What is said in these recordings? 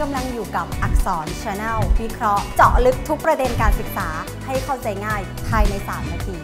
กำลังอยู่กับอักษร Channel วิเคราะห์เจาะลึกทุกประเด็นการศึกษาให้เข้าใจง่ายภายใน 3 นาที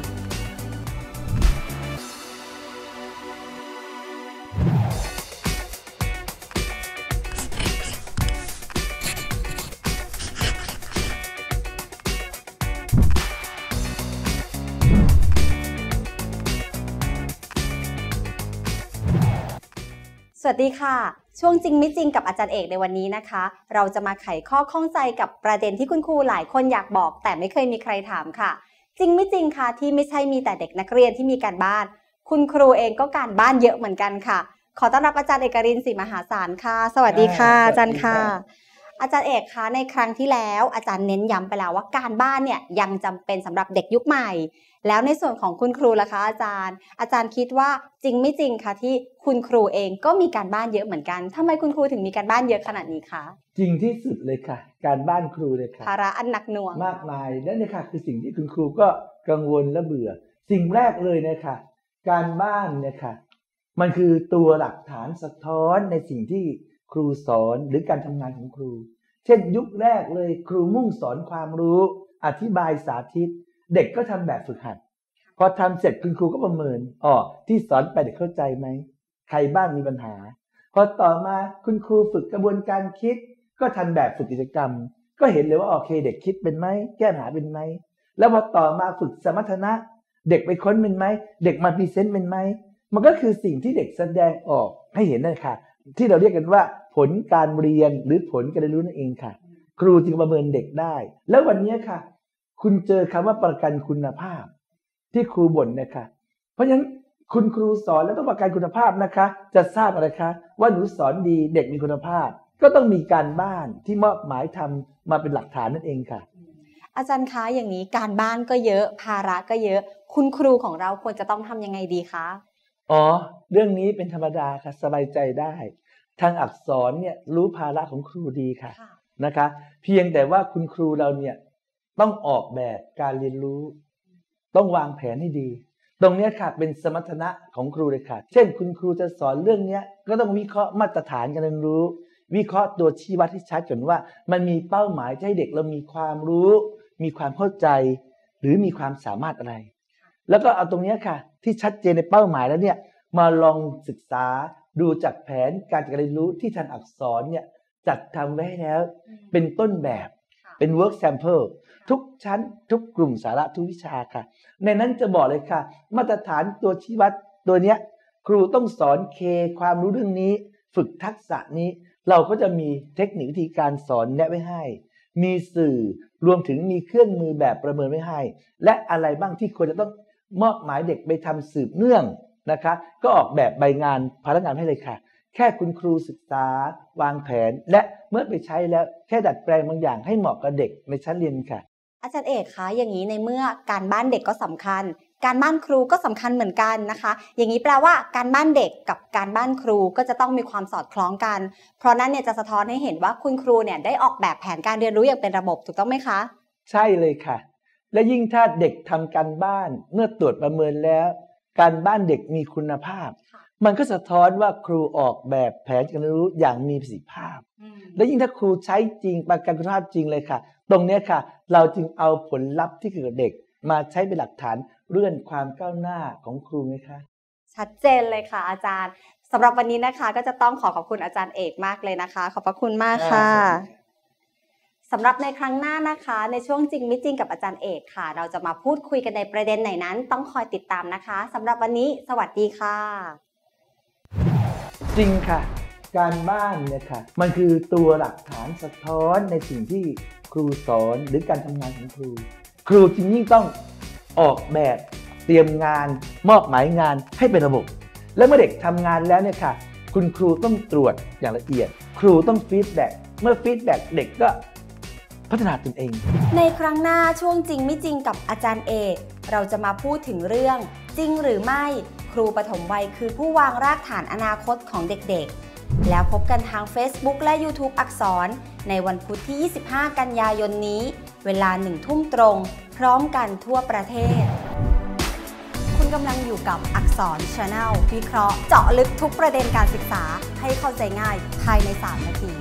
สวัสดีค่ะ ช่วงจริงไม่จริงกับอาจารย์เอกในวันนี้นะคะ เราจะมาไขข้อข้องใจกับประเด็นที่คุณครูหลายคนอยากบอก แต่ไม่เคยมีใครถามค่ะ จริงไม่จริงคะที่ไม่ใช่มีแต่เด็กนักเรียนที่มีการบ้าน คุณครูเองก็การบ้านเยอะเหมือนกันค่ะ ขอต้อนรับอาจารย์เอกรินศรีมหาศาลค่ะ สวัสดีค่ะอ่าอาจารย์ค่ะสวัสดีครับ อาจารย์เอกคะในครั้งที่แล้วอาจารย์เน้นย้ำไปแล้วว่าการบ้านเนี่ยยังจำเป็นสำหรับเด็กยุคใหม่ แล้วในส่วนของคุณครูล่ะคะ อาจารย์ อาจารย์คิดว่าจริงไม่จริงคะที่คุณครูเองก็มีการบ้านเยอะเหมือนกันทำไมคุณครูถึงมีการบ้านเยอะขนาดนี้คะจริงที่สุดเลยค่ะ การบ้านครูเลยค่ะภาระอันหนักหน่วงมากมายและเนี่ยค่ะคือสิ่งที่คุณครูก็กังวลและเบื่อ สิ่งแรกเลยเนะคะการบ้านเนี่ยค่ะมันคือตัวหลักฐานสะท้อนในสิ่งที่ ครูสอนหรือการทำงานของครู เช่นยุคแรกเลยครูมุ่งสอนความรู้ อธิบายสาธิต เด็กก็ทำแบบฝึกหัด พอทำเสร็จคุณครูก็ประเมินอ๋อที่สอนไปเด็กเข้าใจไหมใครบ้างมีปัญหา พอต่อมาคุณครูฝึกกระบวนการคิด ก็ทำแบบฝึกกิจกรรม ก็เห็นเลยว่าโอเค เด็กคิดเป็นไหมแก้ปัญหาเป็นไหมแล้วพอต่อมาฝึกสมรรถนะ เด็กไปค้นเป็นไหมเด็กมา present เป็นไหมมันก็คือสิ่งที่เด็กแสดงออกให้เห็นนั่นค่ะ ที่เราเรียกกันว่า ผลการเรียนหรือผลการเรียนรู้นั่นเองค่ะ ครูจึงประเมินเด็กได้ แล้ววันนี้ค่ะ คุณเจอคำว่าประกันคุณภาพ ที่ครูบ่นนะคะเพราะฉะนั้นคุณครูสอนแล้วต้องประกันคุณภาพนะคะ จะทราบอะไรคะ ว่าหนูสอนดีเด็กมีคุณภาพ ก็ต้องมีการบ้านที่มอบหมายทำมาเป็นหลักฐานนั่นเองค่ะ อาจารย์คะอย่างนี้การบ้านก็เยอะภาระก็เยอะ คุณครูของเราควรจะต้องทำยังไงดีคะ อ๋อ เรื่องนี้เป็นธรรมดาค่ะ สบายใจได้ ทางอักษรเนี่ยรู้ภาระของครูดีค่ะค่ะนะคะ เพียงแต่ว่าคุณครูเราเนี่ยต้องออกแบบการเรียนรู้ ต้องวางแผนให้ดี ตรงเนี้ยค่ะเป็นสมรรถนะของครูเลยค่ะ เช่น คุณครูจะสอนเรื่องเนี้ยก็ต้องวิเคราะห์มาตรฐานการเรียนรู้ วิเคราะห์ตัวชี้วัดที่ชัดก่อนว่า มันมีเป้าหมายจะให้เด็กเรามีความรู้ มีความเข้าใจ หรือมีความสามารถอะไร แล้วก็เอาตรงเนี้ยค่ะ ที่ชัดเจนในเป้าหมายแล้วเนี่ยมาลองศึกษาดูจากแผนการจัดการเรียนรู้ที่ทางอักษรเนี่ยจัดทำไว้ให้แล้ว เป็นต้นแบบเป็น work sample ทุกชั้นทุกกลุ่มสาระทุกวิชาค่ะ ในนั้นจะบอกเลยค่ะ มาตรฐานตัวชี้วัดตัวเนี้ยครูต้องสอนเคความรู้เรื่องนี้ ฝึกทักษะนี้ เราก็จะมีเทคนิควิธีการสอนแนะไว้ให้ มีสื่อรวมถึงมีเครื่องมือแบบประเมินไว้ให้ และอะไรบ้างที่ควรจะต้อง มอบหมายเด็กไปทำสืบเนื่องนะคะ ก็ออกแบบใบงานพนักงานให้เลยค่ะ แค่คุณครูศึกษาวางแผน และเมื่อไปใช้แล้วแค่ดัดแปลงบางอย่างให้เหมาะกับเด็กในชั้นเรียนค่ะ อาจารย์เอกคะอย่างนี้ในเมื่อการบ้านเด็กก็สำคัญ การบ้านครูก็สำคัญเหมือนกันนะคะ อย่างนี้แปลว่าการบ้านเด็กกับการบ้านครูก็จะต้องมีความสอดคล้องกัน เพราะนั้นเนี่ยจะสะท้อนให้เห็นว่าคุณครูเนี่ยได้ออกแบบแผนการเรียนรู้อย่างเป็นระบบถูกต้องไหมคะ ใช่เลยค่ะ และยิ่งถ้าเด็กทำการบ้าน เมื่อตรวจประเมินแล้ว การบ้านเด็กมีคุณภาพค่ะมันก็สะท้อนว่าครูออกแบบแผนการเรียนรู้อย่างมีประสิทธิภาพ และยิ่งถ้าครูใช้จริงประกันคุณภาพจริงเลยค่ะ ตรงเนี้ยค่ะ เราจึงเอาผลลัพธ์ที่เกิดกับเด็ก มาใช้เป็นหลักฐานเลื่อนความก้าวหน้าของครูไงคะชัดเจนเลยค่ะ อาจารย์สำหรับวันนี้นะคะ ก็จะต้องขอขอบคุณอาจารย์เอกมากเลยนะคะ ขอบพระคุณมากค่ะอ่า สำหรับในครั้งหน้านะคะ ในช่วงจริงม่จริงกับอาจารย์เอกค่ะ เราจะมาพูดคุยกันในประเด็นไหนนั้น ต้องคอยติดตามนะคะสำหรับวันนี้ สวัสดีค่ะ จริงค่ะ การบ้านเนี่ยค่ะ มันคือตัวหลักฐานสะท้อนในสิ่งที่ครูสอนหรือการทำงานของครู ครูจึงยิ่งต้องออกแบบเตรียมงาน มอบหมายงานให้เป็นระบบ และเมื่อเด็กทำงานแล้วเนี่ยค่ะ คุณครูต้องตรวจอย่างละเอียด ครูต้อง feedback เมื่อ feedback เด็กก็ พัฒนาตนเอง ในครั้งหน้าช่วงจริงไม่จริงกับอาจารย์เอกเราจะมาพูดถึงเรื่อง จริงหรือไม่ ครูปฐมวัยคือผู้วางรากฐานอนาคตของเด็กๆ แล้วพบกันทาง Facebook และ YouTube อักษร ในวันพุธที่ 25 กันยายนนี้ เวลาหนึ่งทุ่มตรง พร้อมกันทั่วประเทศ คุณกำลังอยู่กับอักษร Channel วิเคราะห์เจาะลึกทุกประเด็นการศึกษาให้เข้าใจง่ายภายใน 3 นาที